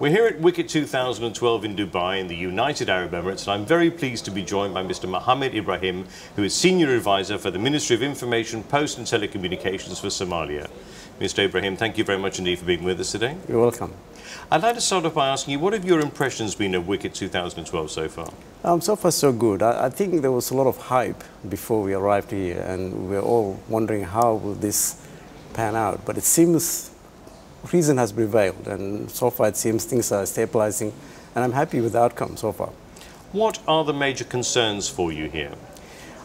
We're here at WCIT 2012 in Dubai in the United Arab Emirates and I'm very pleased to be joined by Mr. Mohamed Ibrahim who is Senior Advisor for the Ministry of Information, Post and Telecommunications for Somalia. Mr. Ibrahim, thank you very much indeed for being with us today. You're welcome. I'd like to start off by asking you, what have your impressions been of WCIT 2012 so far? Um, so far, so good. I, I, think there was a lot of hype before we arrived here, and we are all wondering how will this pan out. But it seems reason has prevailed, and so far it seems things are stabilizing, and I'm happy with the outcome so far. What are the major concerns for you here?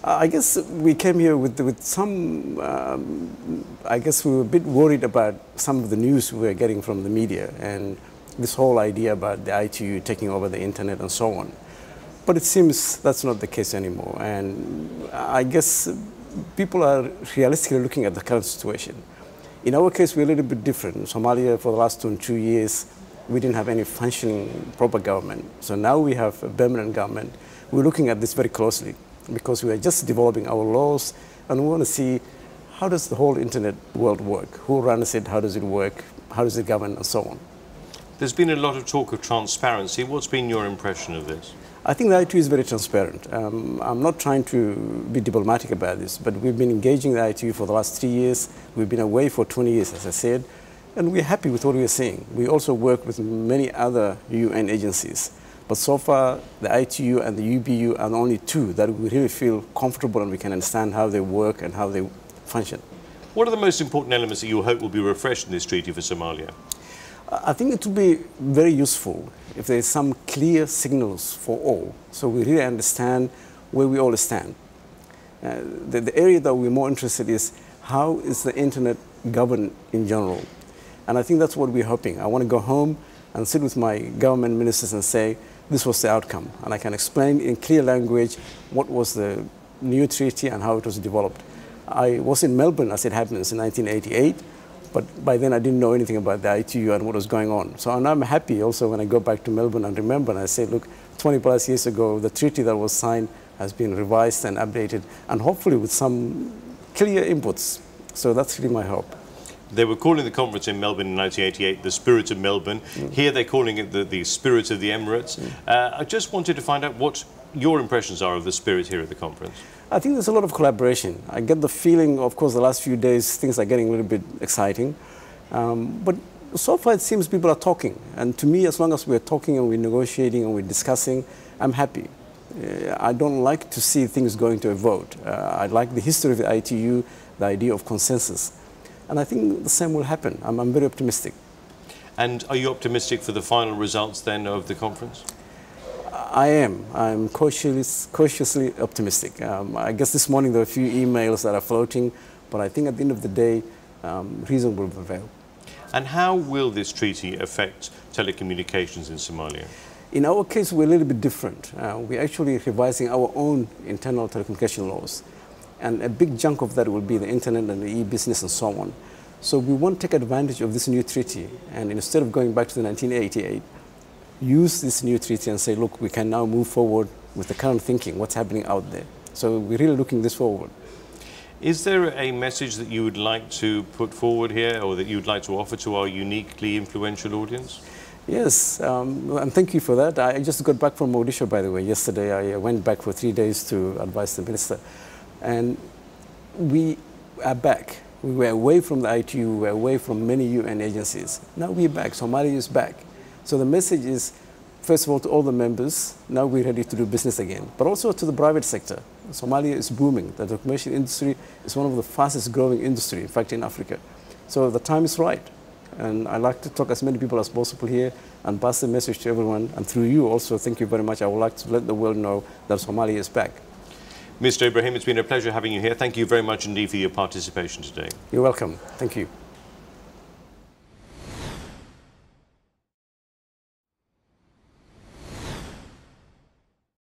Uh, I guess we came here with, with some, um, I guess we were a bit worried about some of the news we were getting from the media and this whole idea about the ITU taking over the internet and so on. But it seems that's not the case anymore. And I guess people are realistically looking at the current situation. In our case, we're a little bit different. Somalia, for the last two years, we didn't have any functioning proper government. So now we have a permanent government. We're looking at this very closely because we are just developing our laws and we want to see how does the whole internet world work? Who runs it? How does it work? How does it govern? And so on. There's been a lot of talk of transparency. What's been your impression of this? I think the ITU is very transparent. Um, I'm not trying to be diplomatic about this, but we've been engaging the ITU for the last three years. We've been away for 20 years, as I said, and we're happy with what we're seeing. We also work with many other UN agencies. But so far, the ITU and the UPU are the only two that we really feel comfortable and we can understand how they work and how they function. What are the most important elements that you hope will be refreshed in this treaty for Somalia? I think it would be very useful if there's some clear signals for all, so we really understand where we all stand. Uh, the, the, area that we're more interested is how is the internet governed in general? And I think that's what we're hoping. I want to go home and sit with my government ministers and say, this was the outcome. And I can explain in clear language what was the new treaty and how it was developed. I was in Melbourne, as it happens, in 1988. But by then I didn't know anything about the ITU and what was going on. So and I'm happy also when I go back to Melbourne and remember and I say, look, 20 plus years ago, the treaty that was signed has been revised and updated and hopefully with some clear inputs. So that's really my hope. They were calling the conference in Melbourne in 1988 the Spirit of Melbourne. Mm. Here they're calling it the, the Spirit of the Emirates. Mm. Uh, I just wanted to find out what your impressions are of the spirit here at the conference. I think there's a lot of collaboration. I get the feeling, of course, the last few days things are getting a little bit exciting. Um, but so far it seems people are talking. And to me, as long as we're talking and we're negotiating and we're discussing, I'm happy. Uh, I don't like to see things going to a vote. Uh, I like the history of the ITU, the idea of consensus. And I think the same will happen. I'm, I'm very optimistic. And are you optimistic for the final results then of the conference? I am. I'm cautiously, cautiously optimistic. Um, I guess this morning there are a few emails that are floating, but I think at the end of the day, um, reason will prevail. And how will this treaty affect telecommunications in Somalia? In our case, we're a little bit different. Uh, we're actually revising our own internal telecommunication laws. And a big chunk of that will be the internet and the e-business and so on. So we want to take advantage of this new treaty. And instead of going back to the 1988, use this new treaty and say, look, we can now move forward with the current thinking, what's happening out there. So we're really looking this forward. Is there a message that you would like to put forward here or that you would like to offer to our uniquely influential audience? Yes, um, and thank you for that. I just got back from Mogadishu, by the way, yesterday. I went back for three days to advise the minister. And we are back. We were away from the ITU, we were away from many UN agencies. Now we're back. Somalia is back. So the message is, first of all, to all the members, now we're ready to do business again, but also to the private sector. Somalia is booming. The telecommunication industry is one of the fastest growing industry, in fact, in Africa. So the time is right. And I'd like to talk as many people as possible here and pass the message to everyone. And through you also, thank you very much. I would like to let the world know that Somalia is back. Mr. Ibrahim, it's been a pleasure having you here. Thank you very much indeed for your participation today. You're welcome. Thank you.